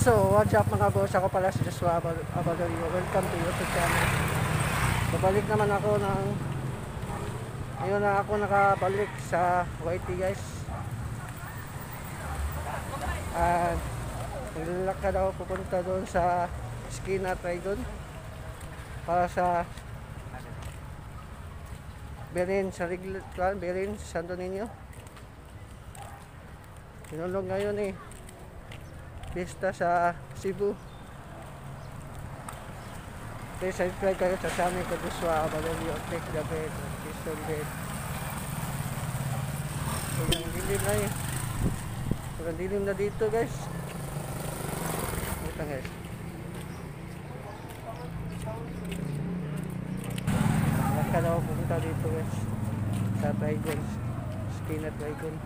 So, what's up mga boss? Ako pala si Joshua Abalorio. Welcome to YouTube channel. Babalik naman ako ng... Ngayon na ako nakabalik sa YT guys. At naglalakad ako pupunta doon sa Skina Trigon para sa Berin sa Rigl- Berin, Santo Niño. Sinulog ngayon eh. Pista sa Cebu. Please subscribe kayo sa ko Joshua Valerio the bell notification bell. Sobrang dilim na eh. Sobrang dilim na dito guys. Ito guys. Lakad ako pupunta dito guys. Sa Trigon. Skin at Trigon.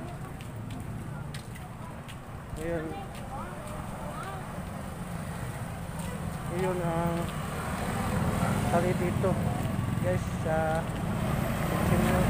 Ngayon, yun ang tali dito. Guys sa Pichinyo maraming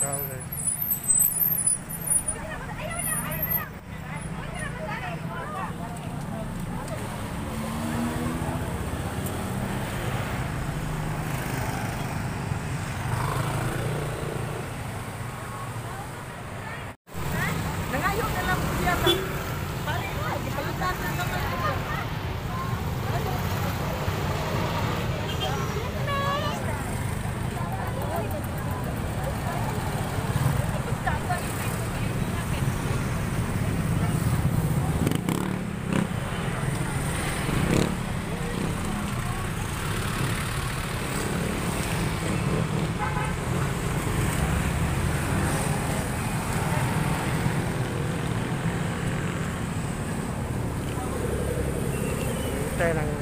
tao guys Nangayo na lang po siya. Pali na, ipalitan na naman ito. Tayo ng